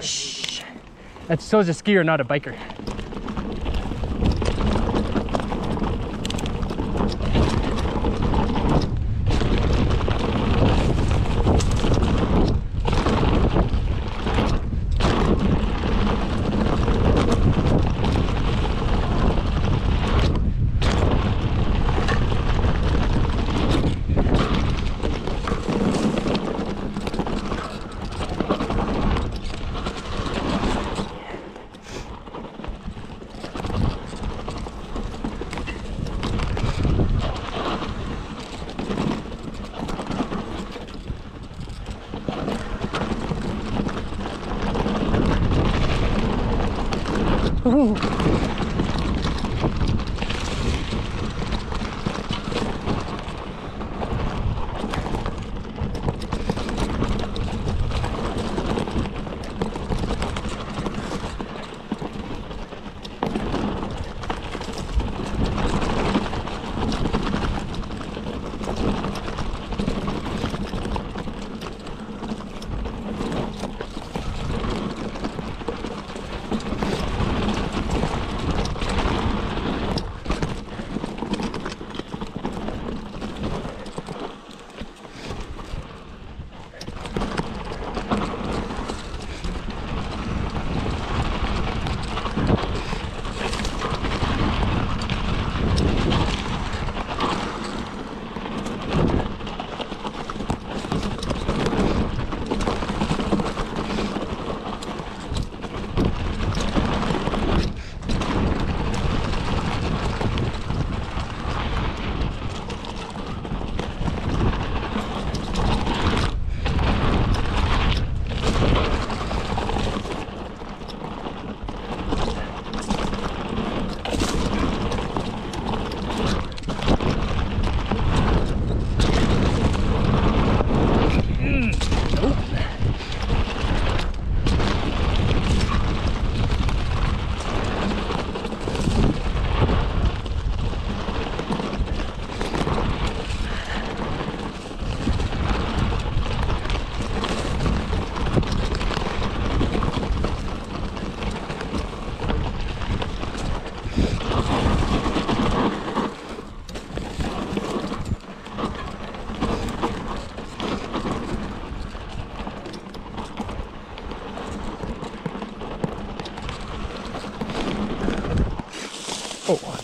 Shh. That's so's a skier, not a biker. Ooh. Oh.